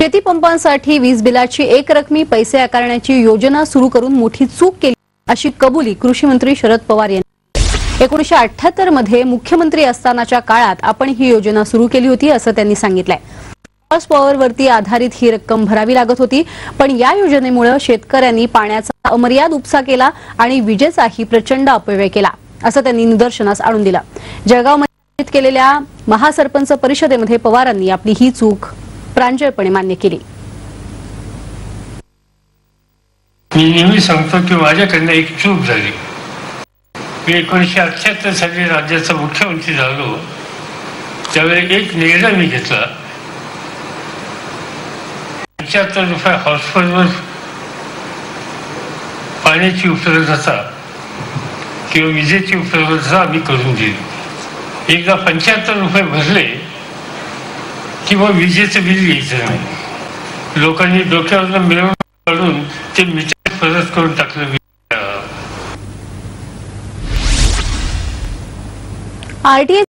शेतीपंपांसाठी वीज बिलाची एक रकमी पैसे आकारण्याची योजना सुरू करून मोठी चूक केली अशी कबुली कृषी मंत्री शरद पवार यांनी. एकोणीशे अठ्याहत्तरमध्ये मुख्यमंत्री असतानाच्या काळात आपण ही योजना सुरू केली होती असं त्यांनी सांगितलंय. हॉर्स पॉवरवरती आधारित ही रक्कम भरावी लागत होती पण या योजनेमुळे शेतकऱ्यांनी पाण्याचा अमर्याद उपसा केला आणि विजेचाही प्रचंड अपव्यय केला असं त्यांनी निदर्शनास आणून दिलं. जळगावमध्ये केलेल्या महासरपंच परिषदेमध्ये पवारांनी आपली ही चूक प्रांजळपणे मान्य केली. मी नेहमी सांगतो की माझ्याकडनं एक चूक झाली. मी एकोणीसशे अठ्ठ्याहत्तर साली राज्याचा मुख्यमंत्री झालो. त्यावेळी एक निर्णय मी घेतला. पंच्याहत्तर रुपये हॉस्पिटलवर पाण्याची उपलब्धता किंवा विजेची उपलब्धता आम्ही करून दिली. एकदा पंच्याहत्तर रुपये भरले किंवा विजेचं बिल घ्यायचं. नाही लोकांनी डोक्यावर मिळवून काढून ते मीटर परत करून टाकलं आरटीए